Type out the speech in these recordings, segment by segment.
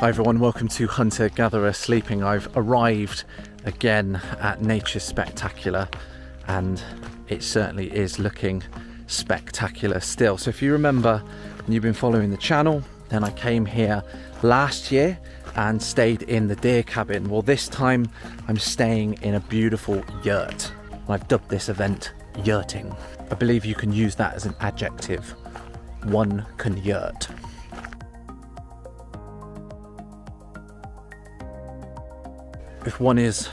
Hi everyone, welcome to Hunter Gatherer Sleeping. I've arrived again at Nature Spectacular and it certainly is looking spectacular still. So if you remember and you've been following the channel, then I came here last year and stayed in the deer cabin. Well, this time I'm staying in a beautiful yurt. I've dubbed this event yurting. I believe you can use that as an adjective. One can yurt. If one is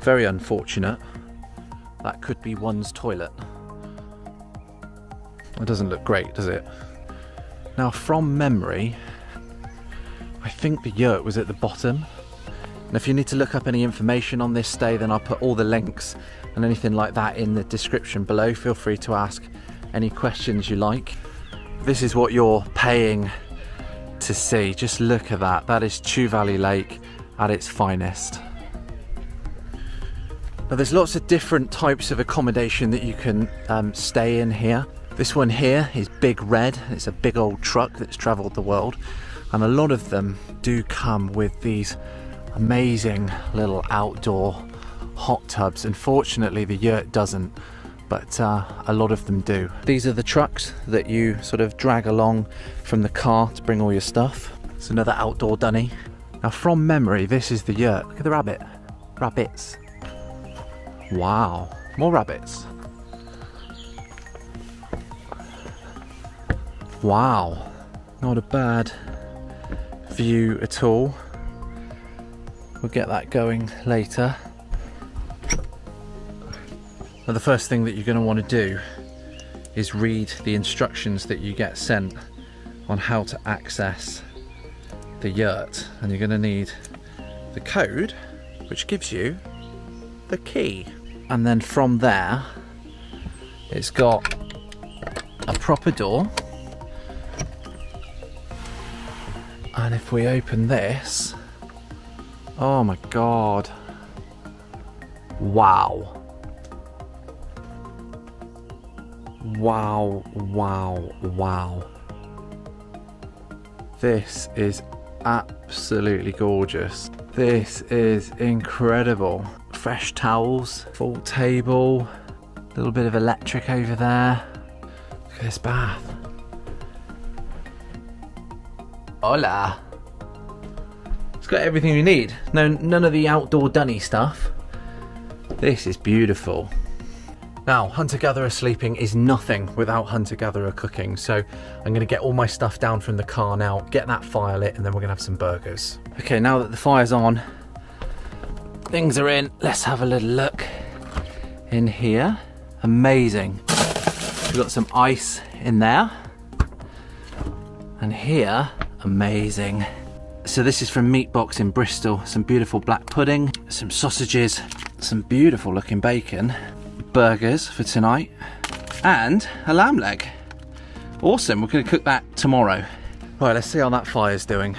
very unfortunate, that could be one's toilet. It doesn't look great, does it? Now, from memory, I think the yurt was at the bottom. And if you need to look up any information on this stay, then I'll put all the links and anything like that in the description below. Feel free to ask any questions you like. This is what you're paying to see. Just look at that. That is Chew Valley Lake at its finest. Now there's lots of different types of accommodation that you can um, stay in here. This one here is Big Red. It's a big old truck that's travelled the world. And a lot of them do come with these amazing little outdoor hot tubs. Unfortunately, the yurt doesn't, but uh, a lot of them do. These are the trucks that you sort of drag along from the car to bring all your stuff. It's another outdoor dunny. Now, from memory, this is the yurt. Look at the rabbit. Rabbits. Wow. More rabbits. Wow. Not a bad view at all. We'll get that going later. Now the first thing that you're going to want to do is read the instructions that you get sent on how to access the yurt and you're going to need the code which gives you the key. And then from there it's got a proper door. And if we open this oh my god. Wow. Wow wow wow. This is absolutely gorgeous. This is incredible. Fresh towels, full table, a little bit of electric over there. Look at this bath. Hola. It's got everything you need. No, none of the outdoor dunny stuff. This is beautiful. Now, hunter-gatherer sleeping is nothing without hunter-gatherer cooking, so I'm going to get all my stuff down from the car now, get that fire lit, and then we're going to have some burgers. Okay, now that the fire's on, things are in, let's have a little look in here. Amazing. We've got some ice in there. And here, amazing. So this is from Meatbox in Bristol. Some beautiful black pudding, some sausages, some beautiful looking bacon, burgers for tonight and a lamb leg. Awesome, we're going to cook that tomorrow. Right, let's see how that fire's doing.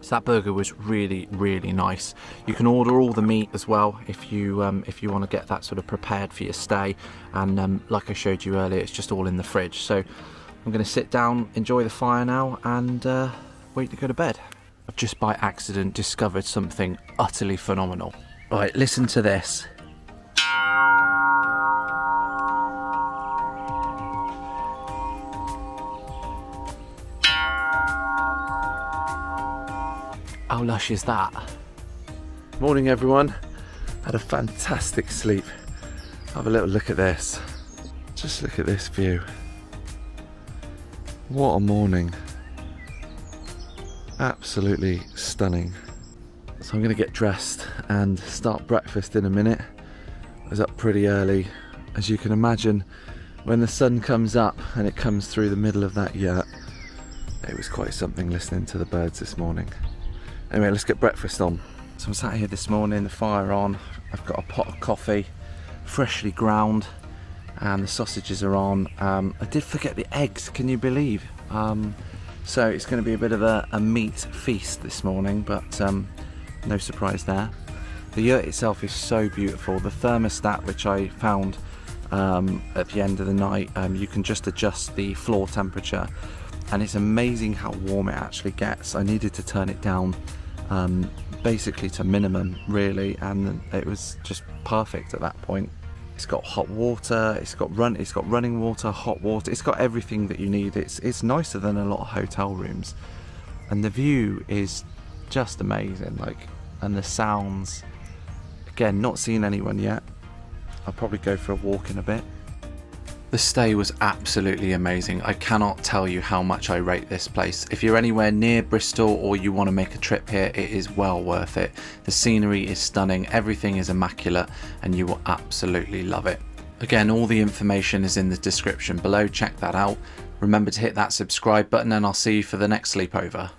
So that burger was really, really nice. You can order all the meat as well if you um, if you want to get that sort of prepared for your stay. And um, like I showed you earlier, it's just all in the fridge. So I'm going to sit down, enjoy the fire now, and uh, wait to go to bed. I've just by accident discovered something utterly phenomenal. Right, listen to this. How lush is that? Morning everyone. Had a fantastic sleep. Have a little look at this. Just look at this view. What a morning absolutely stunning. So I'm going to get dressed and start breakfast in a minute. I was up pretty early. As you can imagine, when the sun comes up and it comes through the middle of that yurt, it was quite something listening to the birds this morning. Anyway, let's get breakfast on. So I'm sat here this morning, the fire on. I've got a pot of coffee, freshly ground, and the sausages are on. Um, I did forget the eggs, can you believe? Um, so it's going to be a bit of a, a meat feast this morning, but um, no surprise there. The yurt itself is so beautiful. The thermostat, which I found um, at the end of the night. Um, you can just adjust the floor temperature, and it's amazing how warm it actually gets. I needed to turn it down um, basically to minimum, really, and it was just perfect at that point. It's got hot water. It's got run. It's got running water, hot water. It's got everything that you need. It's it's nicer than a lot of hotel rooms, and the view is just amazing. Like, and the sounds. Again, not seen anyone yet. I'll probably go for a walk in a bit. The stay was absolutely amazing. I cannot tell you how much I rate this place. If you're anywhere near Bristol or you want to make a trip here, it is well worth it. The scenery is stunning, everything is immaculate, and you will absolutely love it. Again, all the information is in the description below, check that out. Remember to hit that subscribe button, and I'll see you for the next sleepover.